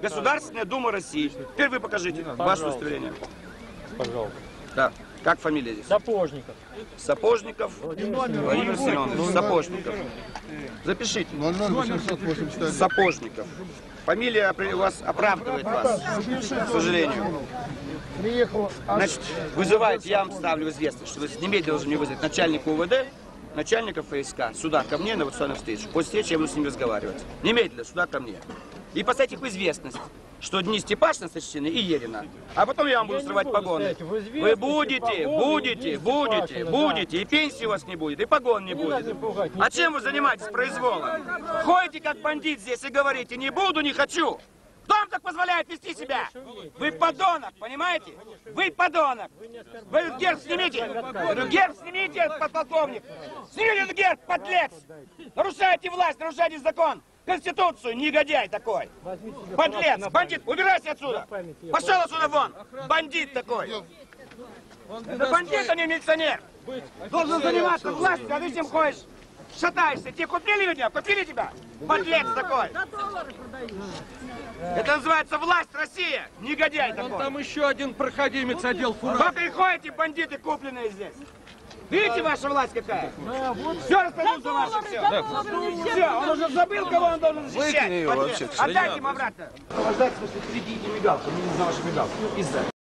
Государственная Дума России. Теперь вы покажите ваше Пожалуйста. удостоверение. Пожалуйста. Да. Как фамилия здесь? Сапожников. Сапожников Владимир Семенович. Сапожников. Запишите. 00881. Сапожников. Фамилия у вас оправдывает вас, к сожалению. Значит, вызывает, я вам ставлю в известность, что вы немедленно должны мне вызвать начальника УВД, начальника ФСК, сюда ко мне на эвакуационную встречу. После встречи я буду с ним разговаривать. Немедленно, сюда ко мне. И поставить их в известность, что дни Степашина сочтены и Ерина. А потом я вам буду не срывать буду погоны. Вы будете, будете, будете, будете. И пенсии у вас не будет, и погон не Не будет. пугать. А чем вы занимаетесь произволом? Ходите как бандит здесь и говорите, не буду, не хочу. Кто вам так позволяет вести себя? Вы подонок, понимаете? Вы подонок. Вы герб снимите. Герб снимите, подполковник. Снимите герб, подлец. Нарушаете власть, нарушаете закон. Конституцию, негодяй такой. Подлец, бандит, убирайся отсюда. Пошел отсюда вон. Бандит такой. Это бандит, а не милиционер. Должен заниматься властью, а ты чем ходишь? Шатаешься. Тебе купили меня? Купили тебя? Подлец такой. Это называется власть Россия. Негодяй такой. Там еще один проходимец одел фураж. Вот и ходите, бандиты, купленные здесь. Видите, ваша власть какая? Все распадется ваше, все. Все, он уже забыл, кого он должен защищать. Отдайте ему обратно. Сопровождать, в смысле, впереди не мигалку, не знал, что мигалку. Из-за.